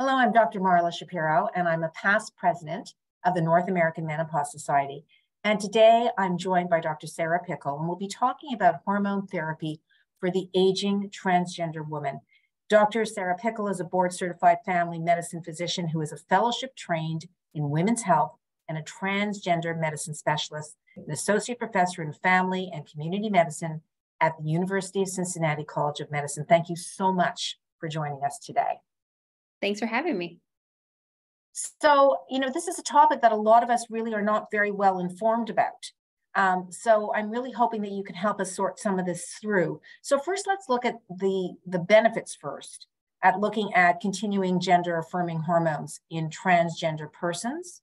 Hello, I'm Dr. Marla Shapiro, and I'm a past president of the North American Menopause Society. And today I'm joined by Dr. Sarah Pickle, and we'll be talking about hormone therapy for the aging transgender woman. Dr. Sarah Pickle is a board certified family medicine physician who is a fellowship trained in women's health and a transgender medicine specialist, an associate professor in family and community medicine at the University of Cincinnati College of Medicine. Thank you so much for joining us today. Thanks for having me. So, you know, this is a topic that a lot of us really are not very well informed about. Um, so I'm really hoping that you can help us sort some of this through. So first, let's look at the, the benefits first, at looking at continuing gender affirming hormones in transgender persons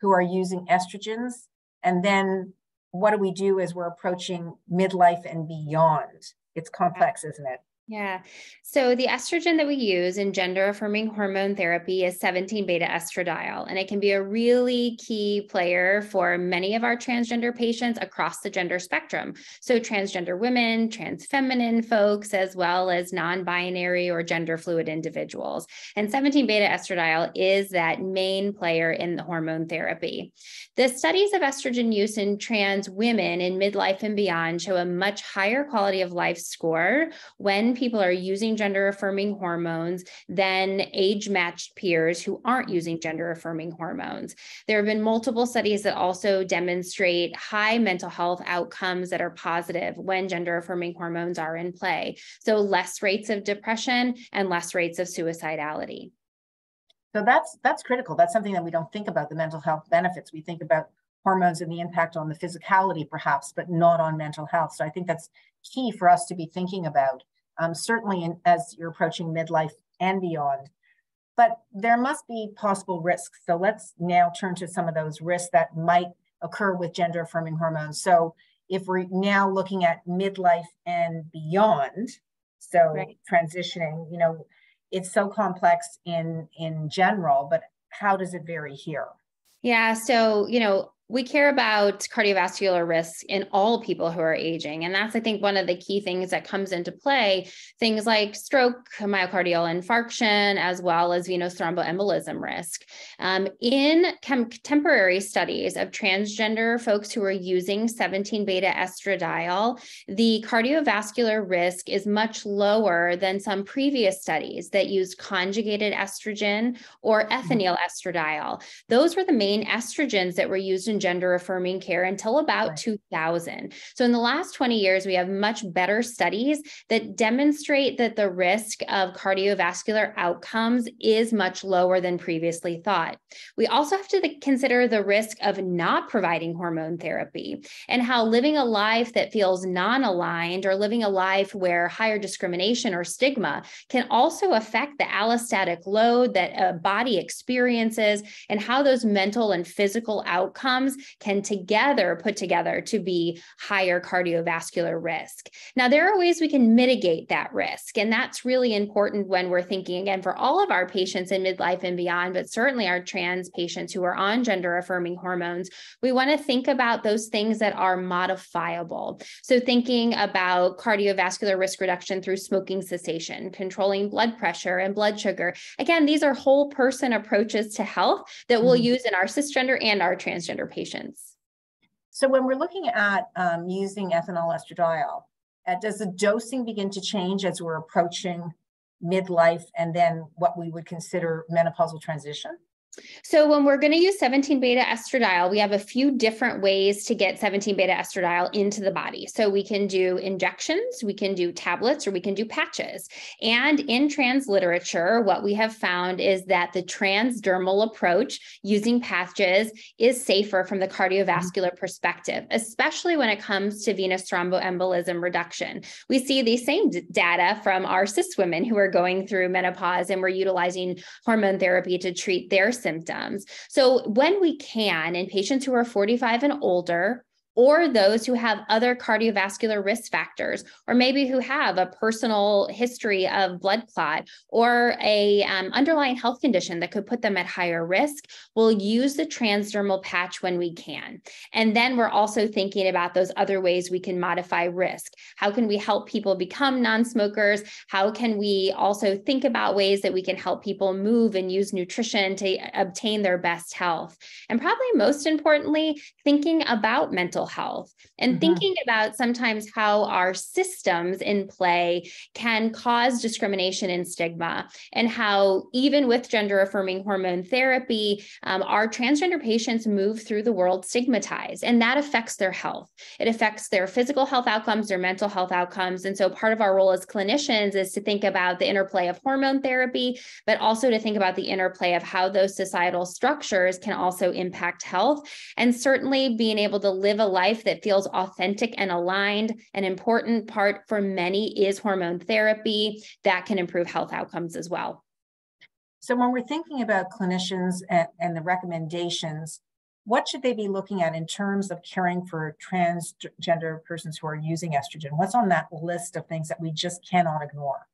who are using estrogens. And then what do we do as we're approaching midlife and beyond? It's complex, isn't it? Yeah. So the estrogen that we use in gender affirming hormone therapy is 17 beta estradiol, and it can be a really key player for many of our transgender patients across the gender spectrum. So transgender women, trans feminine folks, as well as non binary or gender fluid individuals. And 17 beta estradiol is that main player in the hormone therapy. The studies of estrogen use in trans women in midlife and beyond show a much higher quality of life score when people are using gender affirming hormones than age matched peers who aren't using gender affirming hormones. There have been multiple studies that also demonstrate high mental health outcomes that are positive when gender affirming hormones are in play. So, less rates of depression and less rates of suicidality. So that's that's critical. That's something that we don't think about the mental health benefits. We think about hormones and the impact on the physicality perhaps, but not on mental health. So I think that's key for us to be thinking about um, certainly in, as you're approaching midlife and beyond. But there must be possible risks. So let's now turn to some of those risks that might occur with gender affirming hormones. So if we're now looking at midlife and beyond, so right. transitioning, you know, it's so complex in in general, but how does it vary here? Yeah, so you know, we care about cardiovascular risks in all people who are aging. And that's, I think, one of the key things that comes into play. Things like stroke, myocardial infarction, as well as venous thromboembolism risk. Um, in contemporary studies of transgender folks who are using 17 beta estradiol, the cardiovascular risk is much lower than some previous studies that used conjugated estrogen or mm-hmm. ethinyl estradiol. Those were the main estrogens that were used in gender affirming care until about right. 2000. So, in the last 20 years, we have much better studies that demonstrate that the risk of cardiovascular outcomes is much lower than previously thought. We also have to consider the risk of not providing hormone therapy and how living a life that feels non aligned or living a life where higher discrimination or stigma can also affect the allostatic load that a body experiences and how those mental and physical outcomes outcomes can together put together to be higher cardiovascular risk. Now, there are ways we can mitigate that risk. And that's really important when we're thinking again for all of our patients in midlife and beyond, but certainly our trans patients who are on gender affirming hormones. We want to think about those things that are modifiable. So, thinking about cardiovascular risk reduction through smoking cessation, controlling blood pressure and blood sugar. Again, these are whole person approaches to health that we'll mm-hmm. use in our cisgender and our transgender patients. So when we're looking at um, using ethinyl estradiol, uh, does the dosing begin to change as we're approaching midlife and then what we would consider menopausal transition? So when we're going to use 17 beta estradiol, we have a few different ways to get 17 beta estradiol into the body. So we can do injections, we can do tablets, or we can do patches. And in trans literature, what we have found is that the transdermal approach using patches is safer from the cardiovascular mm-hmm. perspective, especially when it comes to venous thromboembolism reduction. We see the same data from our cis women who are going through menopause and we're utilizing hormone therapy to treat their symptoms. So, when we can, in patients who are 45 and older, or those who have other cardiovascular risk factors, or maybe who have a personal history of blood clot or a um, underlying health condition that could put them at higher risk, we'll use the transdermal patch when we can. And then we're also thinking about those other ways we can modify risk. How can we help people become non-smokers? How can we also think about ways that we can help people move and use nutrition to obtain their best health? And probably most importantly, thinking about mental health and mm-hmm. thinking about sometimes how our systems in play can cause discrimination and stigma, and how even with gender affirming hormone therapy, um, our transgender patients move through the world stigmatized, and that affects their health. It affects their physical health outcomes, their mental health outcomes. And so part of our role as clinicians is to think about the interplay of hormone therapy, but also to think about the interplay of how those societal structures can also impact health. And certainly being able to live a life that feels authentic and aligned. An important part for many is hormone therapy that can improve health outcomes as well. So when we're thinking about clinicians and, and the recommendations, what should they be looking at in terms of caring for transgender persons who are using estrogen? What's on that list of things that we just cannot ignore?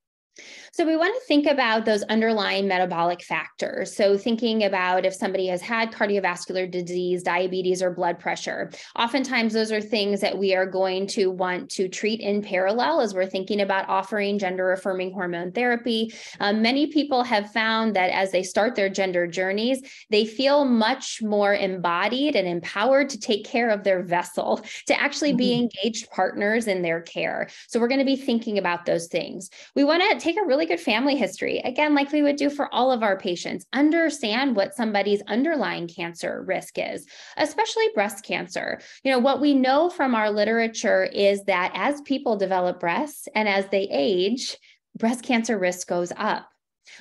So, we want to think about those underlying metabolic factors. So, thinking about if somebody has had cardiovascular disease, diabetes, or blood pressure. Oftentimes, those are things that we are going to want to treat in parallel as we're thinking about offering gender affirming hormone therapy. Um, many people have found that as they start their gender journeys, they feel much more embodied and empowered to take care of their vessel, to actually mm-hmm. be engaged partners in their care. So, we're going to be thinking about those things. We want to take a really good family history, again, like we would do for all of our patients, understand what somebody's underlying cancer risk is, especially breast cancer. You know, what we know from our literature is that as people develop breasts and as they age, breast cancer risk goes up.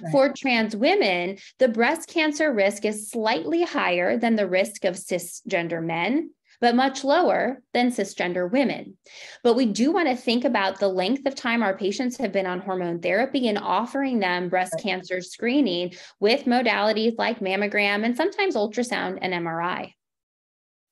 Right. For trans women, the breast cancer risk is slightly higher than the risk of cisgender men but much lower than cisgender women. But we do want to think about the length of time our patients have been on hormone therapy and offering them breast cancer screening with modalities like mammogram and sometimes ultrasound and MRI.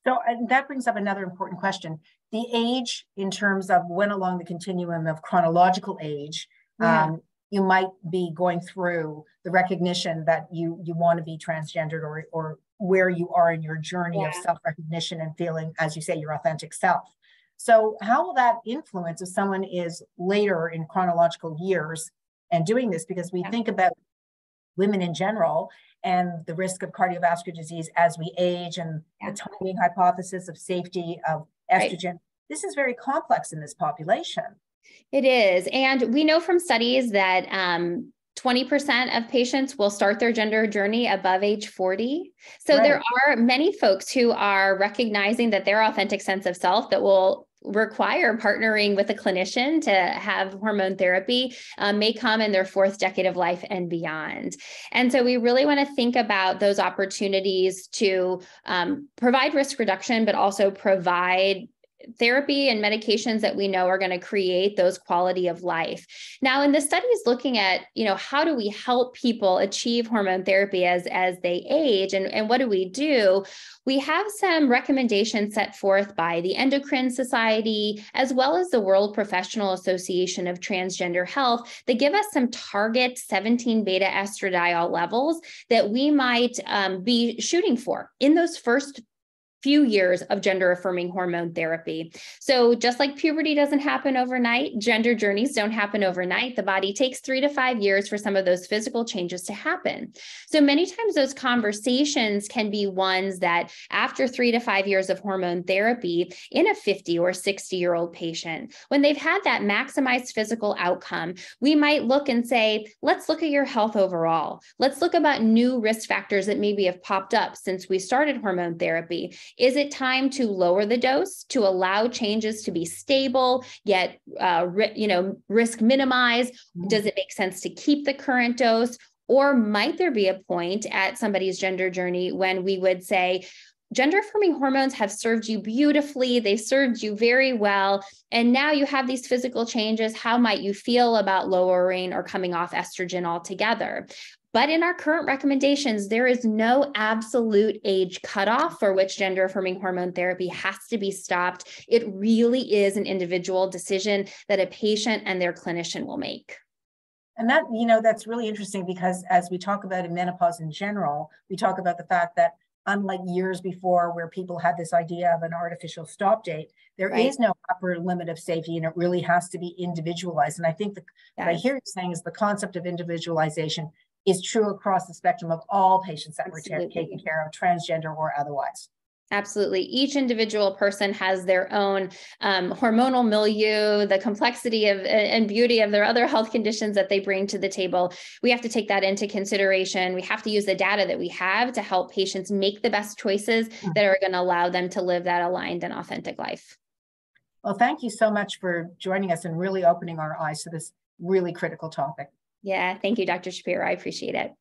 So that brings up another important question. The age, in terms of when along the continuum of chronological age, yeah. um, you might be going through the recognition that you you want to be transgendered or or where you are in your journey yeah. of self-recognition and feeling as you say your authentic self so how will that influence if someone is later in chronological years and doing this because we yeah. think about women in general and the risk of cardiovascular disease as we age and yeah. the timing hypothesis of safety of estrogen right. this is very complex in this population it is and we know from studies that um, 20% of patients will start their gender journey above age 40. So right. there are many folks who are recognizing that their authentic sense of self that will require partnering with a clinician to have hormone therapy um, may come in their fourth decade of life and beyond. And so we really want to think about those opportunities to um, provide risk reduction, but also provide therapy and medications that we know are going to create those quality of life. Now in the studies looking at, you know, how do we help people achieve hormone therapy as as they age and and what do we do? We have some recommendations set forth by the Endocrine Society as well as the World Professional Association of Transgender Health that give us some target 17 beta estradiol levels that we might um, be shooting for in those first few years of gender affirming hormone therapy. So, just like puberty doesn't happen overnight, gender journeys don't happen overnight. The body takes three to five years for some of those physical changes to happen. So, many times those conversations can be ones that after three to five years of hormone therapy in a 50 or 60 year old patient, when they've had that maximized physical outcome, we might look and say, let's look at your health overall. Let's look about new risk factors that maybe have popped up since we started hormone therapy is it time to lower the dose to allow changes to be stable, yet uh, you know risk minimized? Mm-hmm. Does it make sense to keep the current dose? Or might there be a point at somebody's gender journey when we would say, gender affirming hormones have served you beautifully. They've served you very well. And now you have these physical changes. How might you feel about lowering or coming off estrogen altogether? But in our current recommendations, there is no absolute age cutoff for which gender affirming hormone therapy has to be stopped. It really is an individual decision that a patient and their clinician will make. And that, you know, that's really interesting because as we talk about in menopause in general, we talk about the fact that unlike years before where people had this idea of an artificial stop date, there right. is no upper limit of safety and it really has to be individualized. And I think the, yes. what I hear you saying is the concept of individualization is true across the spectrum of all patients that Absolutely. we're taking care of, transgender or otherwise. Absolutely. Each individual person has their own um, hormonal milieu, the complexity of and beauty of their other health conditions that they bring to the table. We have to take that into consideration. We have to use the data that we have to help patients make the best choices mm. that are going to allow them to live that aligned and authentic life. Well, thank you so much for joining us and really opening our eyes to this really critical topic. Yeah, thank you, Dr. Shapiro. I appreciate it.